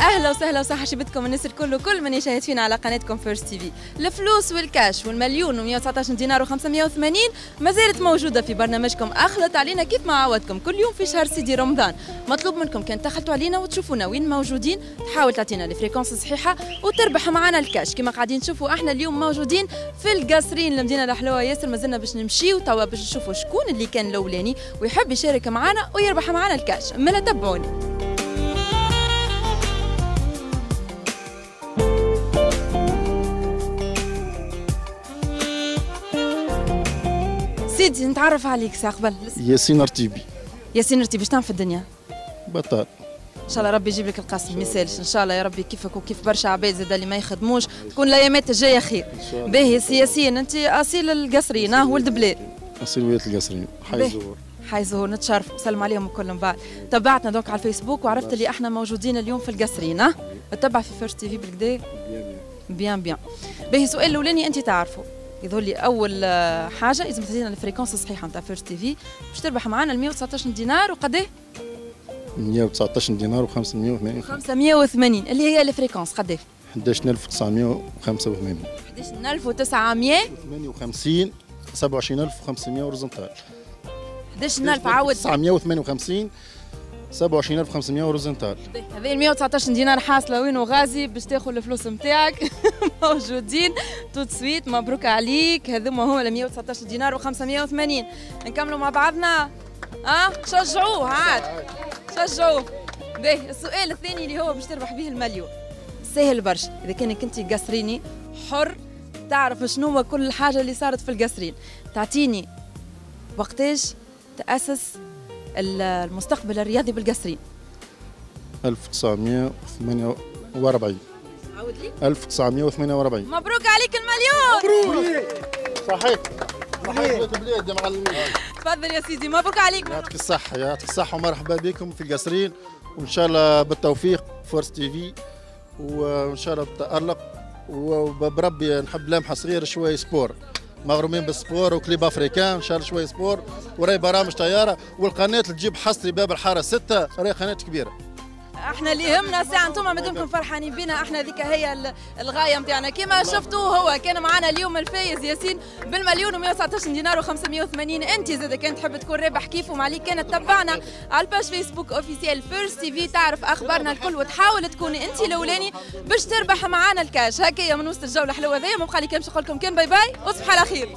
أهلا وسهلا وصحة شريبتكم الناس الكل وكل من يشاهد فينا على قناتكم First TV الفلوس والكاش والمليون و119 دينار و580 ما زالت موجودة في برنامجكم اخلط علينا كيف ما عودتكم كل يوم في شهر سيدي رمضان. مطلوب منكم كان تخلطوا علينا وتشوفونا وين موجودين. تحاول تعطينا ال fréquence الصحيحة وتربح معنا الكاش كما قاعدين تشوفوا إحنا اليوم موجودين في القصرين المدينة الحلوة ياسر مازلنا باش نمشيو توا باش نشوفوا شكون اللي كان الأولاني ويحب يشارك معنا ويربح معنا الكاش ملا تبعوني سيدي نتعرف عليك ساعة قبل ياسين أرتيبي. ياسين رتي باش تعمل في الدنيا؟ بطال إن شاء الله ربي يجيب لك القسم ما يسالش إن شاء الله يا ربي كيفك وكيف برشا عباد زاد اللي ما يخدموش. تكون الأيامات الجاية خير. باهي سياسيا أنت أصيل القصرين آه ولد بلاد. أصيل ولايه القصرين. حي. زهور. حي زهور نتشرف. نسلم عليهم الكل من بعد. تبعتنا دوك على الفيسبوك وعرفت اللي إحنا موجودين اليوم في القصرين آه تتبع في First TV بالقدا bien bien. باهي السؤال الأولاني أنت تعرفه. يظهر لي أول آه، حاجة. لازم تدينا ال fréquence الصحيحة نتاع First TV باش تربح معنا ال 119 دينار وقداه 119 دينار و 580 580 اللي هي ال fréquence قداه 11985 11900 58 27500 horizontal 11000 عاود؟ 958 27500 horizontal هذه ال 119 دينار حاصلة وين وغازي باش تاخذ الفلوس نتاعك موجودين. توت سويت مبروك عليك. هذوما هو ال 119 دينار و580 نكملوا مع بعضنا. آه شجعوه. عاد شجعوه. باهي. السؤال الثاني اللي هو باش تربح به المليون. سهل برشا. إذا كانك انت قصريني حر تعرف شنو هو كل حاجة اللي صارت في القصرين. تعطيني وقتاش تأسس المستقبل الرياضي بالقصرين 1948 عاود لي. 1948 مبروك عليك المليون. صحيح. صحيح. تفضل يا سيدي مبروك عليك. يعطيك الصحة يعطيك الصحة ومرحبا بكم في القصرين وإن شاء الله بالتوفيق First TV. وإن شاء الله بالتألق وبربي نحب لمحة صغيرة شوية sport. مغرومين بال sport و Club Africain الله شوية sport وراي برامج طيارة والقناة اللي تجيب حصري باب الحارة ستة راهي قناه كبيرة. إحنا اللي يهمنا ساعة أنتم مادامكم فرحانين بنا إحنا ذيك هي ال- الغاية نتاعنا كما شفتوا هو كان معنا اليوم الفايز ياسين بالمليون و119 دينار و580 انت زاد كان تحب تكون رابح كيف وما عليك كانت تبعنا على ال page Facebook officielle First TV تعرف أخبارنا الكل وتحاول تكوني انت الأولاني باش تربح معنا الكاش. هكايا من وسط الجولة الحلوه ذي. ما بقى لي كان باش نقول لكم كان bye bye وتصبح على خير.